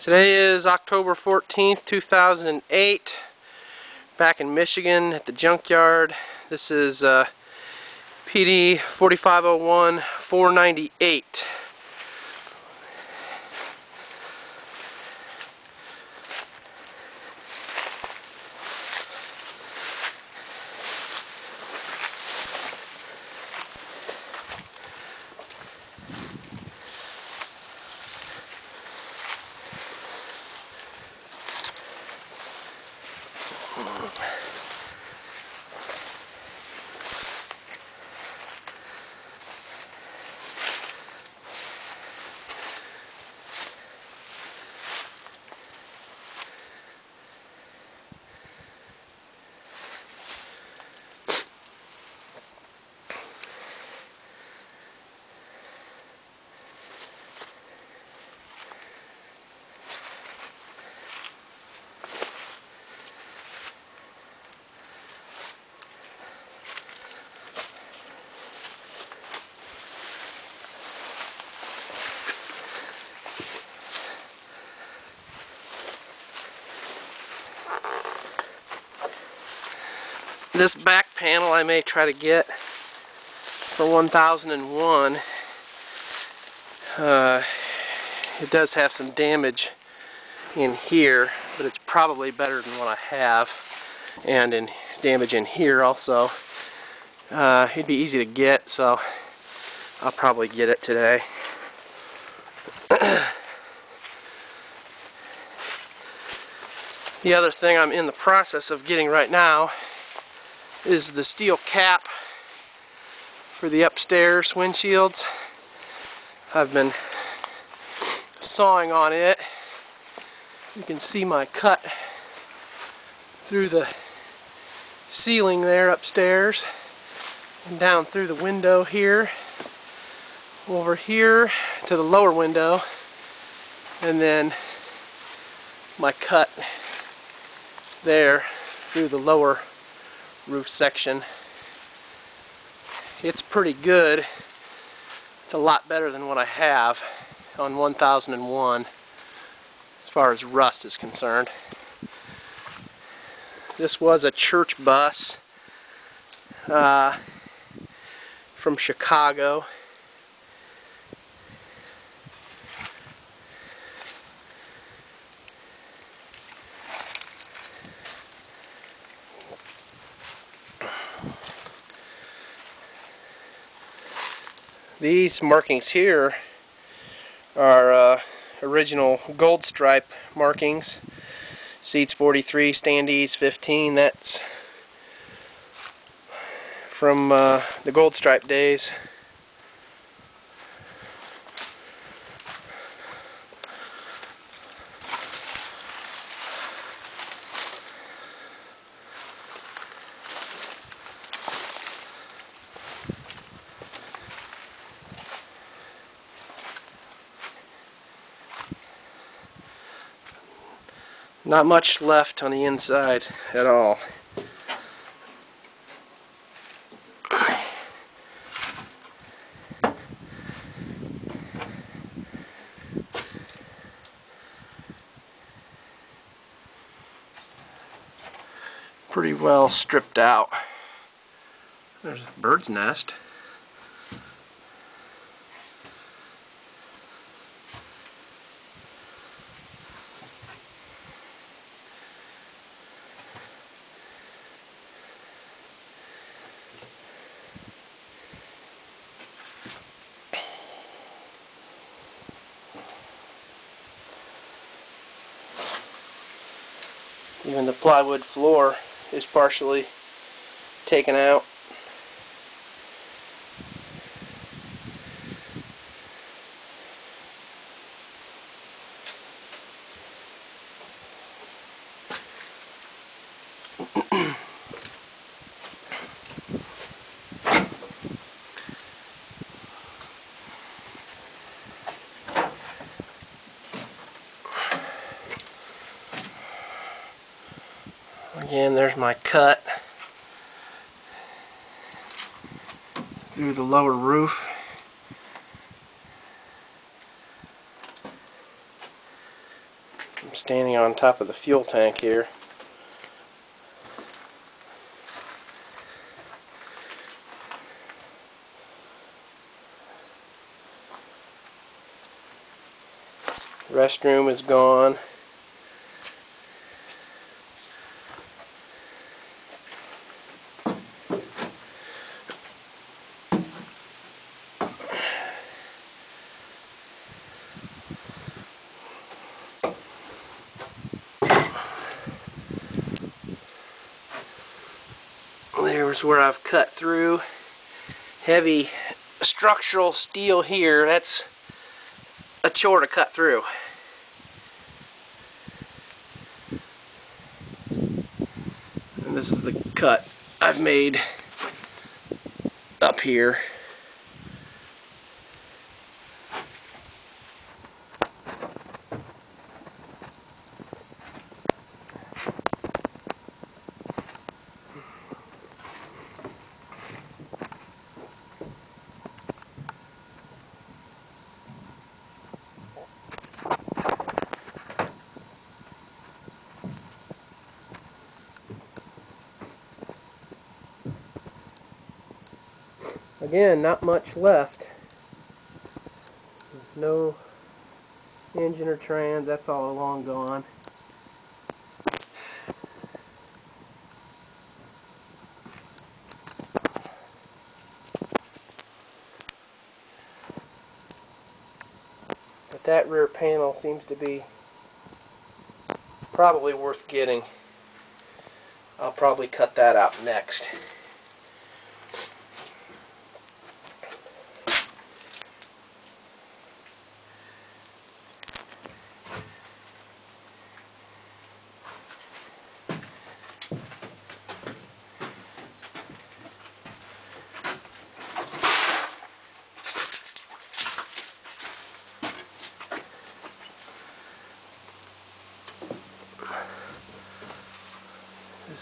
Today is October 14th, 2008. Back in Michigan at the junkyard. This is uh, PD 4501 498. This back panel I may try to get for 1001. Uh, it does have some damage in here, but it's probably better than what I have. And in damage in here also. Uh, it'd be easy to get, so I'll probably get it today. the other thing I'm in the process of getting right now is the steel cap for the upstairs windshields. I've been sawing on it. You can see my cut through the ceiling there upstairs and down through the window here over here to the lower window and then my cut there through the lower roof section. It's pretty good. It's a lot better than what I have on 1001 as far as rust is concerned. This was a church bus uh, from Chicago. These markings here are uh, original gold stripe markings. Seats 43, standees 15. That's from uh, the gold stripe days. Not much left on the inside at all. Pretty well stripped out. There's a bird's nest. Even the plywood floor is partially taken out. Again, there's my cut through the lower roof. I'm standing on top of the fuel tank here. Restroom is gone. Where I've cut through heavy structural steel here. That's a chore to cut through. And this is the cut I've made up here. Again, not much left. No engine or trans, that's all long gone. But that rear panel seems to be probably worth getting. I'll probably cut that out next.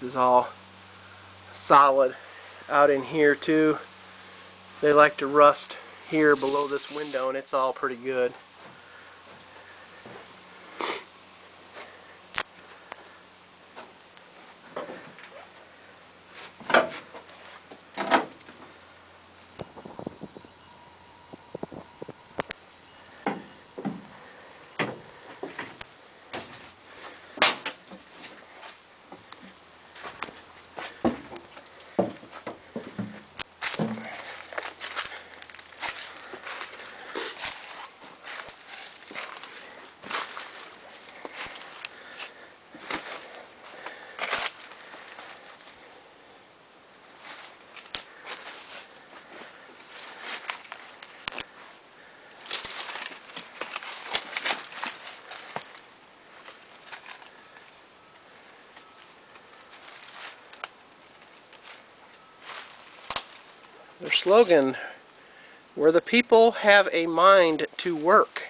This is all solid out in here too. They like to rust here below this window and it's all pretty good. Slogan, where the people have a mind to work.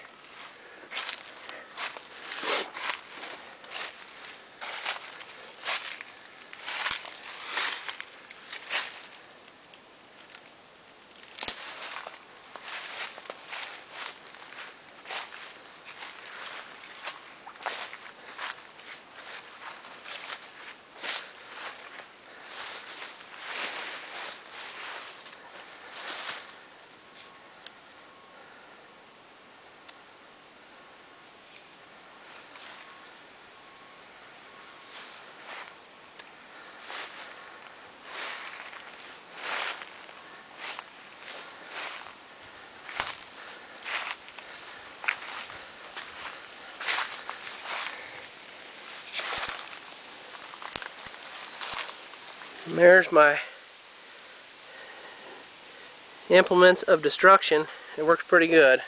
And there's my implements of destruction. It works pretty good.